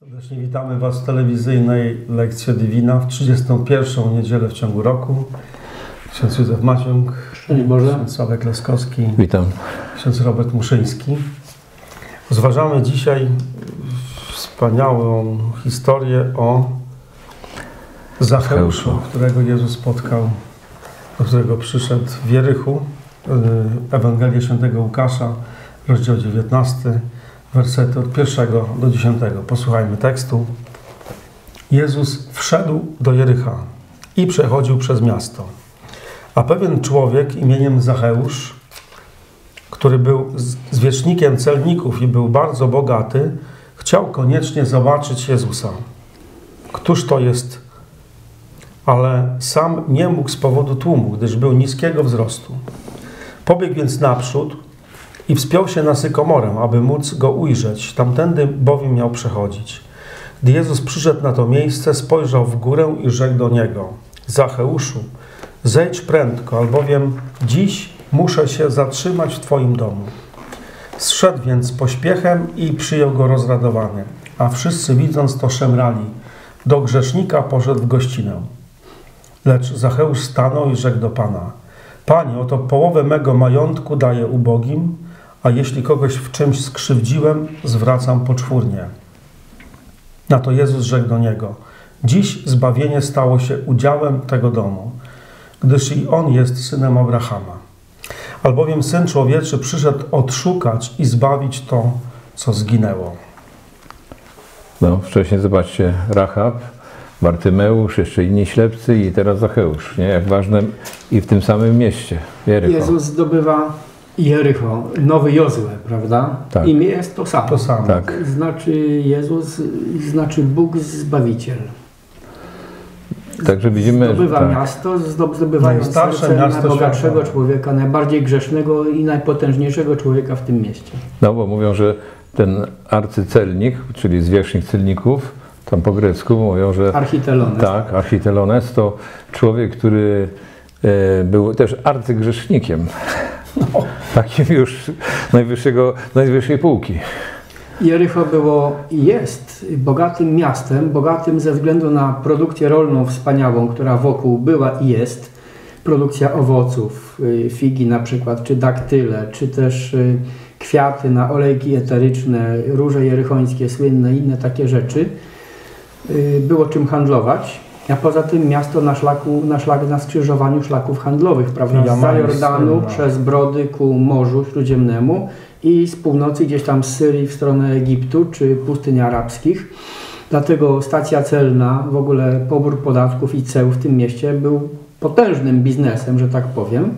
Serdecznie witamy Was w telewizyjnej lekcji Divina w 31. niedzielę w ciągu roku. Ksiądz Józef Maciąg, ksiądz Sławek Laskowski, Witam. ksiądz Robert Muszyński. Zważamy dzisiaj wspaniałą historię o Zacheuszu, którego Jezus spotkał, do którego przyszedł w Jerychu. Yy, Ewangelię Świętego Łukasza, rozdział 19, wersety od 1 do 10. Posłuchajmy tekstu. Jezus wszedł do Jerycha i przechodził przez miasto. A pewien człowiek imieniem Zacheusz, który był zwierzchnikiem celników i był bardzo bogaty, chciał koniecznie zobaczyć Jezusa. Któż to jest? Ale sam nie mógł z powodu tłumu, gdyż był niskiego wzrostu. Pobiegł więc naprzód i wspiął się na sykomorę, aby móc go ujrzeć. Tamtędy bowiem miał przechodzić. Gdy Jezus przyszedł na to miejsce, spojrzał w górę i rzekł do niego: Zacheuszu, zejdź prędko, albowiem dziś muszę się zatrzymać w Twoim domu. Zszedł więc pośpiechem i przyjął go rozradowany. A wszyscy widząc to szemrali. Do grzesznika poszedł w gościnę. Lecz Zacheusz stanął i rzekł do Pana: Panie, oto połowę mego majątku daję ubogim, a jeśli kogoś w czymś skrzywdziłem, zwracam poczwórnie. Na to Jezus rzekł do niego: Dziś zbawienie stało się udziałem tego domu, gdyż i on jest synem Abrahama. Albowiem syn człowieczy przyszedł odszukać i zbawić to, co zginęło. No, wcześniej zobaczcie, Rahab, Bartymeusz, jeszcze inni ślepcy i teraz Zacheusz, nie? Jak ważne i w tym samym mieście, Jerycho. Jezus zdobywa Jericho, nowy Jozue, prawda? Tak. Imię jest to samo. To samo. Tak, Znaczy Jezus, znaczy Bóg Zbawiciel. także widzimy, Zdobywa tak, miasto, zdob- zdobywając Najstarsze serce miasto najbogatszego świata. człowieka, najbardziej grzesznego i najpotężniejszego człowieka w tym mieście. no bo mówią, że ten arcycelnik, czyli zwierzchnik celników, tam po grecku mówią, że Architelones. tak, architelones to człowiek, który e, był też arcygrzesznikiem. Takim już najwyższego, najwyższej półki. Jericho było i jest bogatym miastem, bogatym ze względu na produkcję rolną wspaniałą, która wokół była i jest. Produkcja owoców, y, figi na przykład, czy daktyle, czy też y, kwiaty na olejki eteryczne, róże jerychońskie, słynne, inne takie rzeczy. Y, Było czym handlować. A poza tym miasto na szlaku, na, szlak, na skrzyżowaniu szlaków handlowych, prawda? Z Jordanu przez Brody ku Morzu Śródziemnemu i z północy gdzieś tam z Syrii w stronę Egiptu czy pustyni arabskich. Dlatego stacja celna, w ogóle pobór podatków i ceł w tym mieście był potężnym biznesem, że tak powiem.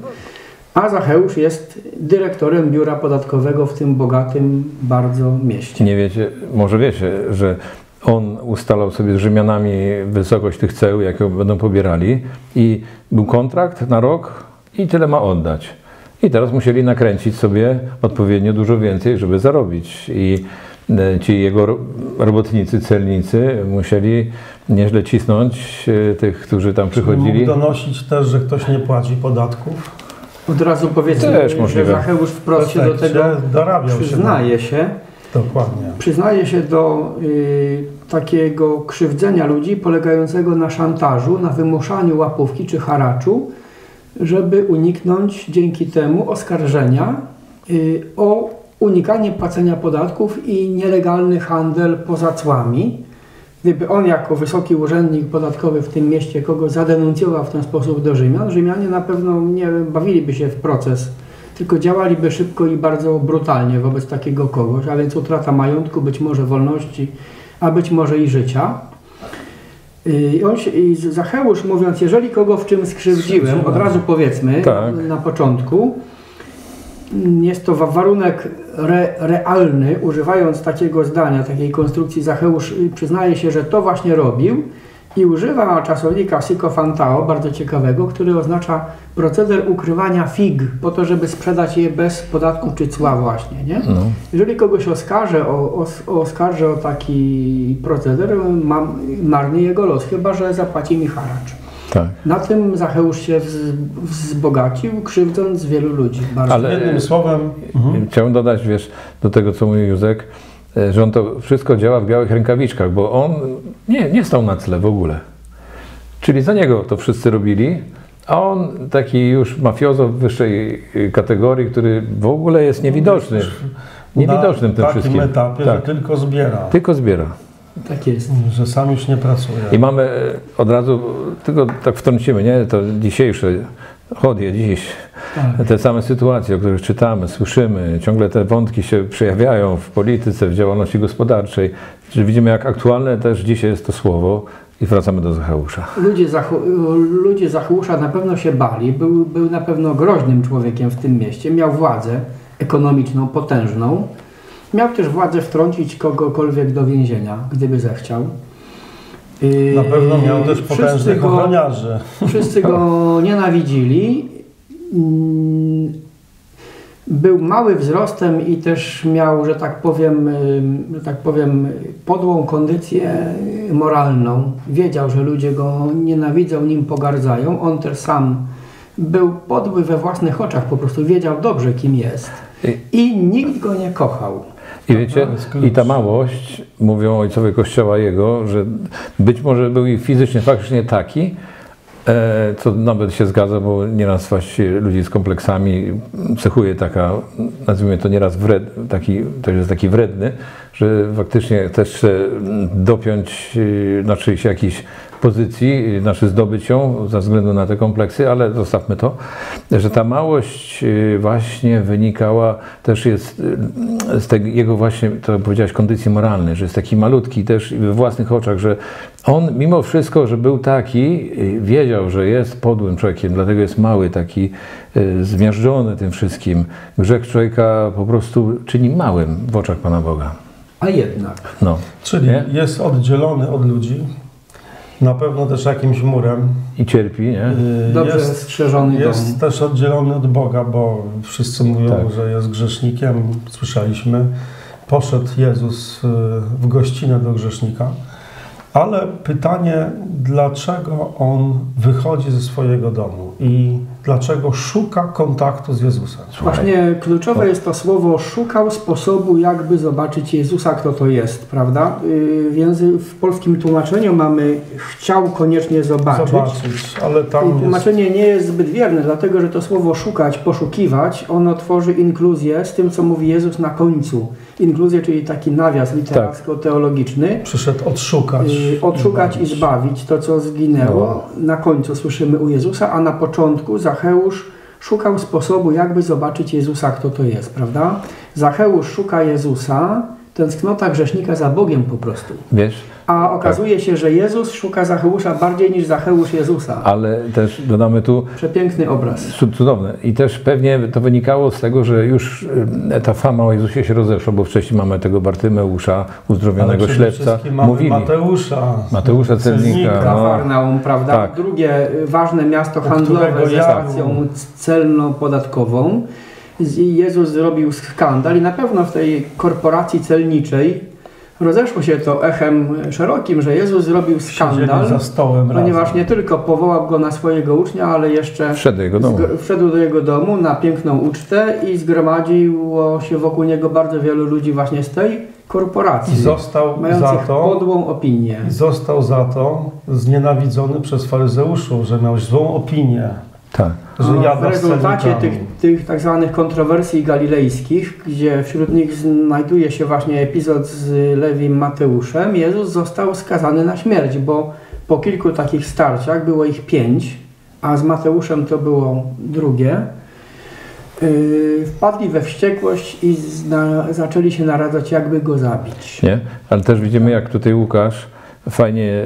A Zacheusz jest dyrektorem biura podatkowego w tym bogatym bardzo mieście. Nie wiecie, może wiecie, że on ustalał sobie z Rzymianami wysokość tych ceł, jakie będą pobierali i był kontrakt na rok i tyle ma oddać. I teraz musieli nakręcić sobie odpowiednio dużo więcej, żeby zarobić. I e, ci jego ro- robotnicy, celnicy musieli nieźle cisnąć e, tych, którzy tam przychodzili. Mógł donosić też, że ktoś nie płaci podatków. Od razu powiedzmy, Też że. Zacheusz wprost się do tego dorabiał przyznaje się. się. Dokładnie. Przyznaje się do y, takiego krzywdzenia ludzi polegającego na szantażu, na wymuszaniu łapówki czy haraczu, żeby uniknąć dzięki temu oskarżenia y, o unikanie płacenia podatków i nielegalny handel poza cłami. Gdyby on jako wysoki urzędnik podatkowy w tym mieście kogo zadenuncjował w ten sposób do Rzymian, Rzymianie na pewno nie bawiliby się w proces, tylko działaliby szybko i bardzo brutalnie wobec takiego kogoś, a więc utrata majątku, być może wolności, a być może i życia. I on się, i Zacheusz mówiąc, jeżeli kogo w czym skrzywdziłem, od razu powiedzmy Tak. na początku, jest to wa- warunek re, realny, używając takiego zdania, takiej konstrukcji, Zacheusz y, przyznaje się, że to właśnie robił i używa czasownika psychofantao, bardzo ciekawego, który oznacza proceder ukrywania fig, po to, żeby sprzedać je bez podatku czy cła właśnie, nie? No. Jeżeli kogoś oskarżę o, o, oskarżę o taki proceder, mam marny jego los, chyba że zapłaci mi haracz. Tak. Na tym Zacheusz się wz, wzbogacił, krzywdząc wielu ludzi. Bardzo. Ale- Jednym słowem, mhm. Chciałem dodać, wiesz, do tego, co mówił Józek, że on to wszystko działa w białych rękawiczkach, bo on nie, nie stał na tle w ogóle. Czyli za niego to wszyscy robili, a on taki już mafiozo w wyższej y, kategorii, który w ogóle jest niewidoczny. Niewidoczny w tym na takim wszystkim. etapie, Tak. że tylko zbiera, Tylko zbiera. Tak jest. że sam już nie pracuje. I mamy e, od razu, tylko tak wtrącimy, nie? To dzisiejsze, chodnie dziś, Tak. te same sytuacje, o których czytamy, słyszymy, ciągle te wątki się przejawiają w polityce, w działalności gospodarczej. Czyli widzimy, jak aktualne też dzisiaj jest to słowo i wracamy do Zacheusza. Ludzie, Zachu- ludzie na pewno się bali, był, był na pewno groźnym człowiekiem w tym mieście, miał władzę ekonomiczną, potężną. Miał też władzę wtrącić kogokolwiek do więzienia, gdyby zechciał. Yy, Na pewno miał też wszyscy potężnych go- ochroniarzy. Wszyscy go nienawidzili. Mm, Był mały wzrostem i też miał, że tak powiem, ym, że tak powiem, podłą kondycję moralną. Wiedział, że ludzie go nienawidzą, nim pogardzają. On też sam był podły we własnych oczach, po prostu wiedział dobrze, kim jest. I- I nikt go nie kochał. I wiecie, i ta małość, mówią ojcowie Kościoła jego, że być może był i fizycznie faktycznie taki, e, co nawet się zgadza, bo nieraz właśnie ludzi z kompleksami cechuje taka, nazwijmy to nieraz wred, taki, to jest taki wredny, że faktycznie też chce dopiąć e, na czyjś jakiejś pozycji, e, znaczy zdobyć ją ze względu na te kompleksy, ale zostawmy to, że ta małość e, właśnie wynikała też jest e, z tego jego właśnie, to powiedziałeś, kondycji moralnej, że jest taki malutki też we własnych oczach, że on mimo wszystko, że był taki, wiedział, że jest podłym człowiekiem, dlatego jest mały, taki zmiażdżony tym wszystkim. Grzech człowieka po prostu czyni małym w oczach Pana Boga. A jednak. No. Czyli Nie? jest oddzielony od ludzi, na pewno też jakimś murem. I cierpi, nie? Yy, Dobrze Jest, strzeżony dom. jest też oddzielony od Boga, bo wszyscy mówią, Tak. że jest grzesznikiem. Słyszeliśmy. Poszedł Jezus yy, w gościnę do grzesznika. Ale pytanie, dlaczego on wychodzi ze swojego domu i dlaczego szuka kontaktu z Jezusem? Właśnie kluczowe jest to słowo szukał sposobu, jakby zobaczyć Jezusa, kto to jest, prawda? Yy, W, języ- w polskim tłumaczeniu mamy chciał koniecznie zobaczyć. Zobaczyć, ale tam I jest tłumaczenie nie jest zbyt wierne, dlatego że to słowo szukać, poszukiwać, ono tworzy inkluzję z tym, co mówi Jezus na końcu. Inkluzję, czyli taki nawias literacko-teologiczny. przyszedł odszukać. Yy, odszukać i zbawić to, co zginęło. Na końcu słyszymy u Jezusa, a na początku Zacheusz szukał sposobu, jakby zobaczyć Jezusa, kto to jest, prawda? Zacheusz szuka Jezusa, tęsknota grzesznika za Bogiem po prostu. Wiesz? A okazuje się, że Jezus szuka Zacheusza bardziej niż Zacheusz Jezusa. Ale też dodamy tu Przepiękny obraz. Cud- Cudowne. I też pewnie to wynikało z tego, że już ta fama o Jezusie się rozeszła, bo wcześniej mamy tego Bartymeusza, uzdrowionego przede ślepca. Mówili. Mateusza. Mateusza Celnika. No. Kafarnaum, prawda? Tak. Drugie ważne miasto handlowe ja- stacją celno-podatkową. Jezus zrobił skandal i na pewno w tej korporacji celniczej rozeszło się to echem szerokim, że Jezus zrobił skandal, za stołem ponieważ razem. nie tylko powołał go na swojego ucznia, ale jeszcze Wszedł do jego domu. wszedł do jego domu na piękną ucztę i zgromadziło się wokół niego bardzo wielu ludzi właśnie z tej korporacji, I został za mających to, podłą opinię. został za to znienawidzony przez faryzeuszów, że miał złą opinię, Tak. że jada w rezultacie tych, tych tak zwanych kontrowersji galilejskich, gdzie wśród nich znajduje się właśnie epizod z Lewim Mateuszem, Jezus został skazany na śmierć, bo po kilku takich starciach, było ich pięć, a z Mateuszem to było drugie, yy, wpadli we wściekłość i zna, zaczęli się naradzać, jakby go zabić. Nie? Ale też widzimy, jak tutaj Łukasz fajnie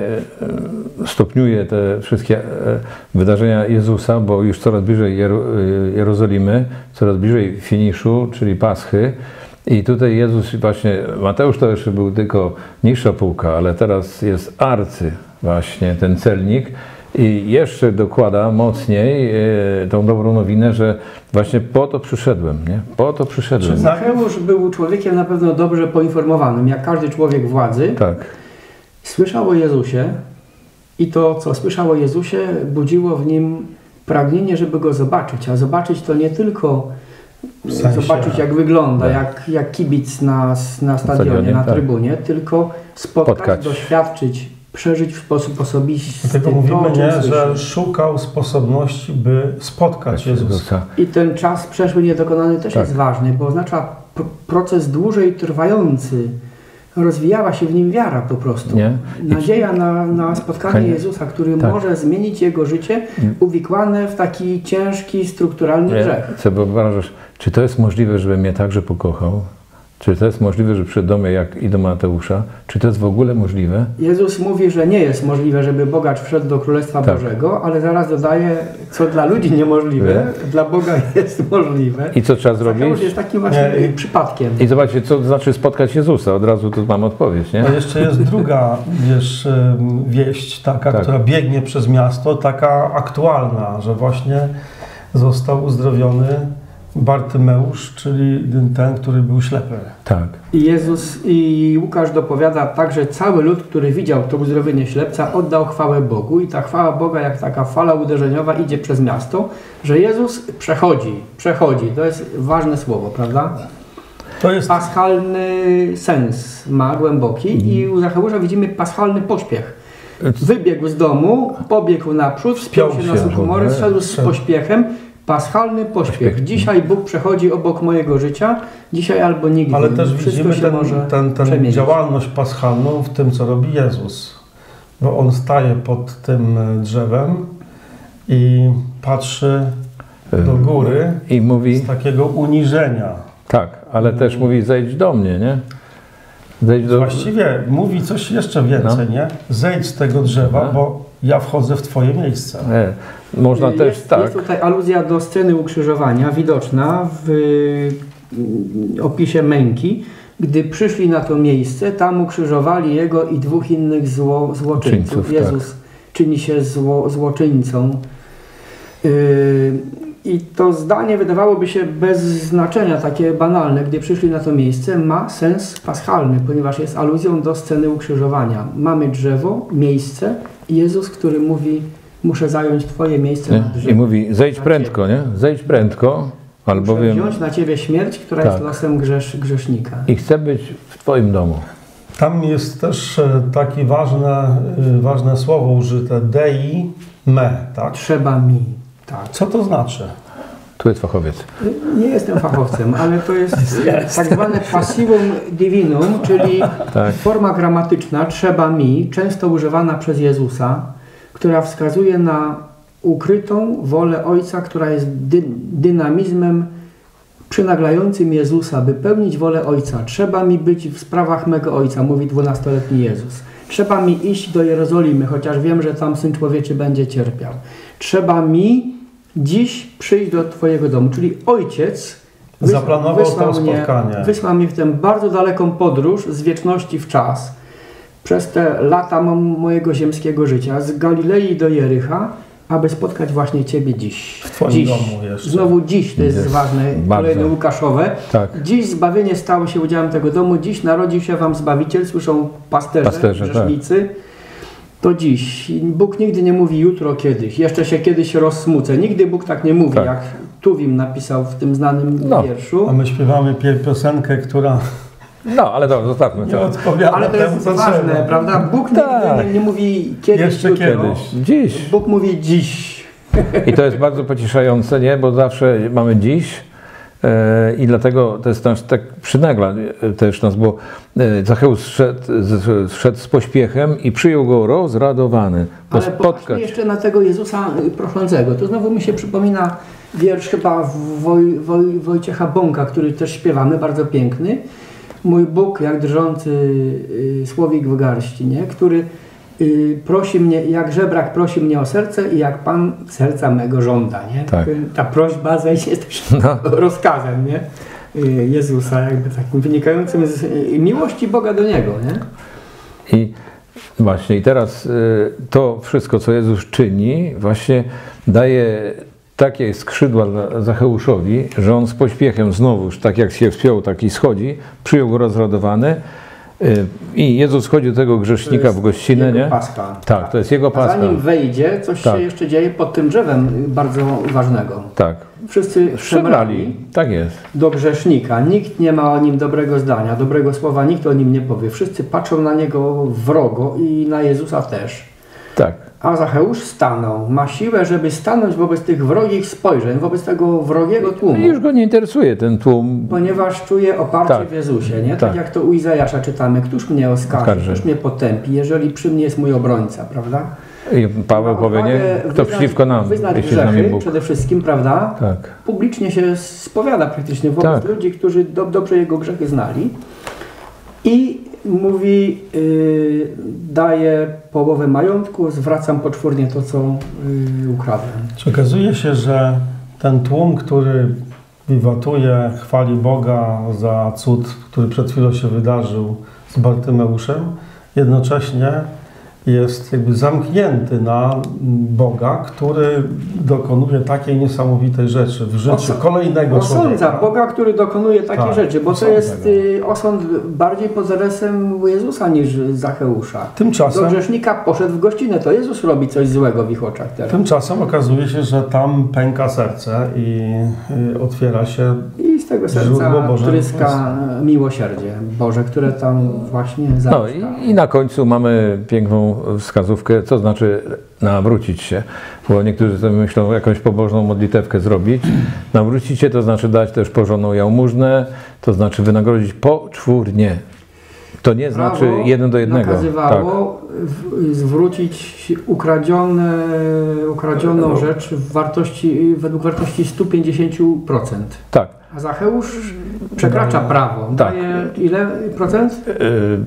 e, stopniuje te wszystkie e, wydarzenia Jezusa, bo już coraz bliżej e, Jerozolimy, coraz bliżej finiszu, czyli Paschy. I tutaj Jezus właśnie, Mateusz to jeszcze był tylko niższa półka, ale teraz jest arcy właśnie ten celnik i jeszcze dokłada mocniej tą dobrą nowinę, że właśnie po to przyszedłem, nie? Po to przyszedłem. Zacheusz był człowiekiem na pewno dobrze poinformowanym, jak każdy człowiek władzy. Tak. Słyszał o Jezusie i to, co słyszał o Jezusie, budziło w nim pragnienie, żeby go zobaczyć. A zobaczyć to nie tylko y, sensie- zobaczyć jak wygląda, Tak. jak, jak kibic na, na stadionie, stadionie, na tak. trybunie, tylko spotkać, Spotkać. doświadczyć, przeżyć w sposób osobisty Dlatego to, mówimy, nie, że szukał sposobności, by spotkać Jezusa. I ten czas przeszły niedokonany też Tak. jest ważny, bo oznacza pr- proces dłużej trwający. Rozwijała się w nim wiara po prostu. Nie? Nadzieja na, na spotkanie Jezusa, który tak. może zmienić jego życie, uwikłane w taki ciężki, strukturalny Nie? grzech. Co wyobrażasz, czy to jest możliwe, żeby mnie także pokochał? Czy to jest możliwe, że przyszedł do mnie jak i do Mateusza? Czy to jest w ogóle możliwe? Jezus mówi, że nie jest możliwe, żeby bogacz wszedł do Królestwa Tak. Bożego, ale zaraz dodaje, co dla ludzi niemożliwe, dla Boga jest możliwe. I co trzeba Zacheusz zrobić? jest takim właśnie Nie, przypadkiem. I zobaczcie, co to znaczy spotkać Jezusa. Od razu tu mam odpowiedź, nie? A jeszcze jest druga wiesz, wieść, taka, Tak. która biegnie przez miasto, taka aktualna, że właśnie został uzdrowiony Bartymeusz, czyli ten, który był ślepy. Tak. I Jezus i Łukasz dopowiada także cały lud, który widział to uzdrowienie ślepca, oddał chwałę Bogu i ta chwała Boga jak taka fala uderzeniowa idzie przez miasto, że Jezus przechodzi, przechodzi. To jest ważne słowo, prawda? To jest Paschalny sens ma głęboki i u Zacheusza widzimy paschalny pośpiech. Wybiegł z domu, pobiegł naprzód, wspiął Wspiął się na się, sykomory, że- szedł z pośpiechem. Paschalny pośpiech. Dzisiaj Bóg przechodzi obok mojego życia, dzisiaj albo nigdy. Ale też Wszystko widzimy ten, może ten, ten działalność paschalną w tym, co robi Jezus. Bo On staje pod tym e, drzewem i patrzy do góry I mówi, z takiego uniżenia. tak, ale też mówi, zejdź do mnie, nie? Zejdź do... Właściwie mówi coś jeszcze więcej, nie? Zejdź z tego drzewa, Aha. bo ja wchodzę w Twoje miejsce. Nie. Można jest, też tak. Jest tutaj aluzja do sceny ukrzyżowania widoczna w y, opisie męki. Gdy przyszli na to miejsce, tam ukrzyżowali jego i dwóch innych zło, złoczyńców. Czyńców, tak. Jezus czyni się zło, złoczyńcą. Y, I to zdanie wydawałoby się bez znaczenia, takie banalne, gdy przyszli na to miejsce, ma sens paschalny, ponieważ jest aluzją do sceny ukrzyżowania. Mamy drzewo, miejsce Jezus, który mówi, muszę zająć Twoje miejsce na Nie? drzewie. I mówi, zejdź prędko, nie? Zejdź prędko, Muszę albowiem wziąć na Ciebie śmierć, która Tak. jest losem grzesz, grzesznika. i chcę być w Twoim domu. Tam jest też e, takie ważne, e, ważne słowo użyte, dei me, tak? Trzeba mi. Tak. Co to znaczy? Tu jest fachowiec. Nie jestem fachowcem, ale to jest tak zwane passivum divinum, czyli Tak. forma gramatyczna trzeba mi, często używana przez Jezusa, która wskazuje na ukrytą wolę Ojca, która jest dy, dynamizmem przynaglającym Jezusa, by pełnić wolę Ojca. Trzeba mi być w sprawach mego Ojca, mówi dwunastoletni Jezus. Trzeba mi iść do Jerozolimy, chociaż wiem, że tam Syn Człowieczy będzie cierpiał. Trzeba mi dziś przyjść do Twojego domu, czyli Ojciec wys- Zaplanował wysłał to mnie- spotkanie. Wysłał mnie w tę bardzo daleką podróż z wieczności w czas, przez te lata mo- mojego ziemskiego życia, z Galilei do Jericha, aby spotkać właśnie Ciebie dziś. W Twoim dziś. domu jeszcze. Znowu dziś, to jest, Jest ważne, kolejne Łukaszowe. Tak. Dziś zbawienie stało się udziałem tego domu, dziś narodził się Wam Zbawiciel, słyszą pasterze, Pasterze, tak. To dziś. Bóg nigdy nie mówi jutro, kiedyś. Jeszcze się kiedyś rozsmucę. Nigdy Bóg tak nie mówi, Tak. jak Tuwim napisał w tym znanym No. wierszu. A my śpiewamy pie- piosenkę, która No, ale dobrze, zostawmy to. Ale to temu, jest co ważne, trzeba. prawda? Bóg nigdy Tak. nie, nie mówi kiedyś, Jeszcze jutro. kiedyś. Dziś. Bóg mówi dziś. I to jest bardzo pocieszające, nie? Bo zawsze mamy dziś. E, I dlatego to jest nas tak przynagla e, też nas, bo e, Zacheusz szedł, z- szedł z pośpiechem i przyjął go rozradowany, bo Ale spotkać. jeszcze na tego Jezusa proszącego. To znowu mi się przypomina wiersz chyba Woj, Woj, Wojciecha Bąka, który też śpiewamy, bardzo piękny. Mój Bóg jak drżący słowik w garści, nie? który prosi mnie, jak żebrak prosi mnie o serce i jak Pan serca mego żąda. Nie? Tak. Y, Ta prośba jest też No. rozkazem nie? Y, Jezusa, jakby takim wynikającym z y, miłości Boga do Niego. Nie? I właśnie, i teraz y, to wszystko, co Jezus czyni, właśnie daje takie skrzydła Zacheuszowi, że on z pośpiechem znowuż, tak jak się wspiął, tak i schodzi, przyjął go rozradowany y, i Jezus schodzi do tego grzesznika w gościnę, nie? Pascha. Tak, to jest jego A Pascha. zanim wejdzie, coś Tak. się jeszcze dzieje pod tym drzewem y, bardzo ważnego. Tak. wszyscy szemrali. Tak jest. do grzesznika. Nikt nie ma o nim dobrego zdania, dobrego słowa nikt o nim nie powie. Wszyscy patrzą na niego wrogo i na Jezusa też. Tak. A Zacheusz stanął. Ma siłę, żeby stanąć wobec tych wrogich spojrzeń, wobec tego wrogiego I tłumu. już go nie interesuje ten tłum. Ponieważ czuje oparcie Tak. w Jezusie, nie? Tak, Tak. jak to u Izajasza czytamy. Któż mnie oskarży, Oskarży. któż mnie potępi, jeżeli przy mnie jest mój obrońca, prawda? I Paweł powie, nie? Kto wyznać- przeciwko nam, Wyznać jeśli z nami grzechy Bóg. przede wszystkim, prawda? Tak. Publicznie się spowiada praktycznie wobec Tak. ludzi, którzy do, dobrze jego grzechy znali. I mówi, yy, daję połowę majątku, zwracam poczwórnie to, co yy, ukradłem. Czy okazuje się, że ten tłum, który wiwatuje, chwali Boga za cud, który przed chwilą się wydarzył z Bartymeuszem, jednocześnie jest jakby zamknięty na Boga, który dokonuje takiej niesamowitej rzeczy w życiu Oso- kolejnego Osądza człowieka. Boga, który dokonuje takich Tak, rzeczy, bo to osądza jest go. y, osąd bardziej pod zarysem Jezusa niż Zacheusza. Do Tymczasem, grzesznika poszedł w gościnę, to Jezus robi coś złego w ich oczach teraz. tymczasem okazuje się, że tam pęka serce i y, otwiera się I z tego Źródło serca Boże tryska miłosierdzie Boże, które tam właśnie No i, i na końcu mamy piękną wskazówkę, co znaczy nawrócić się. Bo niektórzy sobie myślą jakąś pobożną modlitewkę zrobić. Nawrócić się to znaczy dać też porządną jałmużnę, to znaczy wynagrodzić poczwórnie. To nie znaczy Prawo jeden do jednego. Tak. nakazywało w- zwrócić ukradzione, ukradzioną rzecz w wartości, według wartości 150%. Tak. A Zacheusz przekracza prawo. Tak. Daje ile procent? Yy,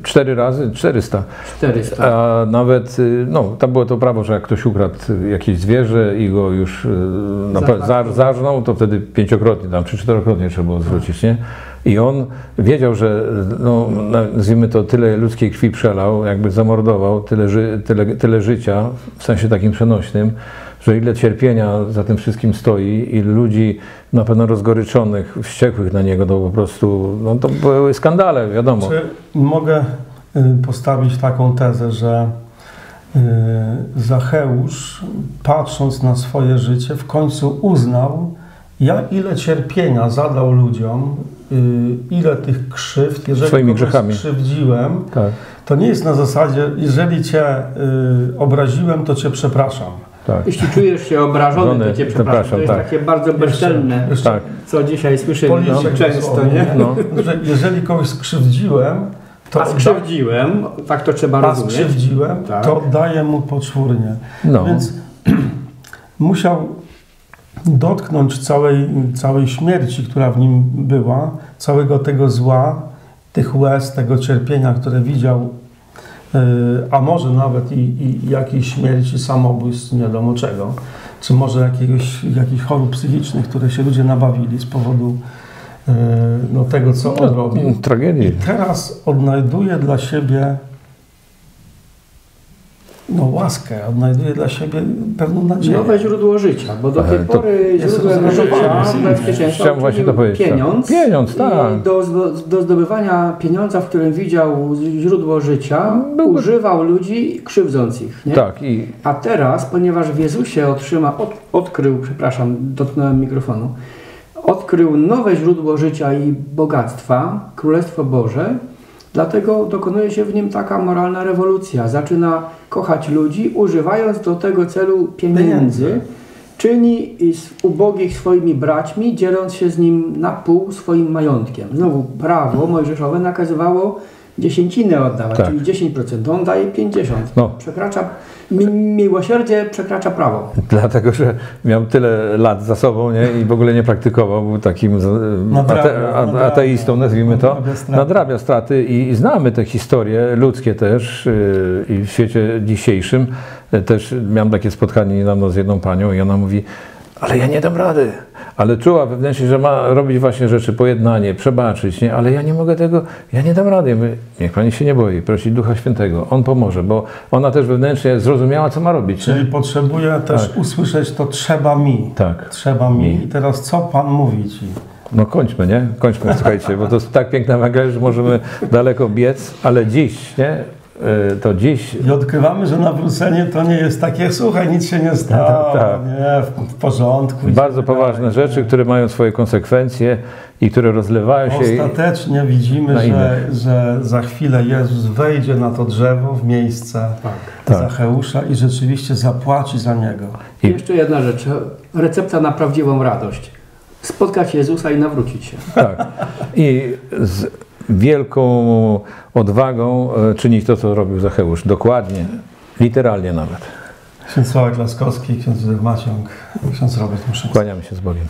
Cztery razy 400. 400. A nawet, y, no, tam było to prawo, że jak ktoś ukradł jakieś zwierzę i go już y, na zarżnął, to wtedy pięciokrotnie, tam, czy czterokrotnie trzeba było zwrócić, nie? I on wiedział, że, no, nazwijmy to, tyle ludzkiej krwi przelał, jakby zamordował, tyle, ży, tyle, tyle życia, w sensie takim przenośnym, że ile cierpienia za tym wszystkim stoi, ile ludzi na pewno rozgoryczonych, wściekłych na niego, to po prostu, no to były skandale, wiadomo. Czy mogę y, postawić taką tezę, że y, Zacheusz, patrząc na swoje życie, w końcu uznał, ja ile cierpienia zadał ludziom, ile tych krzywd, jeżeli Swoimi kogoś grzechami. skrzywdziłem, Tak, to nie jest na zasadzie, jeżeli cię y, obraziłem, to cię przepraszam. tak. Jeśli czujesz się obrażony, Żony, to cię przepraszam. przepraszam, To jest tak. takie bardzo bezczelne, Jeszcze- Tak. co dzisiaj słyszymy no, często, nie? No. Że jeżeli kogoś skrzywdziłem, to A skrzywdziłem, tak to trzeba a rozumieć. skrzywdziłem, Tak. to oddaję mu poczwórnie. No. Więc musiał dotknąć całej, całej śmierci, która w nim była, całego tego zła, tych łez, tego cierpienia, które widział, yy, a może nawet i, i jakiejś śmierci, samobójstw, nie wiadomo czego, czy może jakiegoś, jakichś chorób psychicznych, które się ludzie nabawili z powodu yy, no, tego, co on robił. Tragedii. Teraz odnajduje dla siebie no, łaskę, odnajduje dla siebie pewną nadzieję. Nowe źródło życia, bo do tej E, to pory źródłem życia, bezpieczeństwa Chciałem właśnie to powiedzieć, tak. pieniądz. Pieniądz, tak. I do, do zdobywania pieniądza, w którym widział źródło życia, Byłby- używał ludzi krzywdząc ich. Nie? Tak, i A teraz, ponieważ w Jezusie otrzyma, od, odkrył, przepraszam, dotknąłem mikrofonu, odkrył nowe źródło życia i bogactwa, Królestwo Boże, dlatego dokonuje się w nim taka moralna rewolucja. Zaczyna kochać ludzi, używając do tego celu pieniędzy, Pieniędzy. czyni ubogich swoimi braćmi, dzieląc się z nim na pół swoim majątkiem. Znowu prawo mojżeszowe nakazywało dziesięcinę oddawać, Tak. czyli 10%. On daje 50%. No. Przekracza, miłosierdzie przekracza prawo. dlatego, że miał tyle lat za sobą nie? i w ogóle nie praktykował, był takim Nadrabia, ate, ateistą, nazwijmy to. Nadrabia straty. I, i znamy te historie ludzkie też yy, i w świecie dzisiejszym. Yy, Też miałem takie spotkanie niedawno z jedną panią i ona mówi, ale ja nie dam rady. Ale czuła wewnętrznie, że ma robić właśnie rzeczy, pojednanie, przebaczyć, nie? ale ja nie mogę tego, ja nie dam rady. Mówię, niech pani się nie boi, prosić Ducha Świętego, On pomoże, bo ona też wewnętrznie zrozumiała, co ma robić. Czyli nie? potrzebuje też usłyszeć to trzeba mi. Tak. Trzeba mi. Mi. I teraz co Pan mówi Ci? No kończmy, nie? Kończmy, słuchajcie, bo to jest tak piękna Ewangelia, że możemy daleko biec, ale dziś, nie? Y, to dziś I odkrywamy, że nawrócenie to nie jest takie, słuchaj, nic się nie stało, tak. nie, w, w porządku. bardzo tak dalej. poważne rzeczy, które mają swoje konsekwencje i które rozlewają się. i- Ostatecznie widzimy, że, że za chwilę Jezus wejdzie na to drzewo w miejsce Tak. Zacheusza i rzeczywiście zapłaci za niego. I I- jeszcze jedna rzecz. Recepta na prawdziwą radość. Spotkać Jezusa i nawrócić się. Tak. I z wielką odwagą e, czynić to, co robił Zacheusz. Dokładnie, literalnie nawet. Ksiądz Sławek Laskowski, ksiądz Maciąg, ksiądz Robert Muszyński. Kłaniamy się z Bogiem.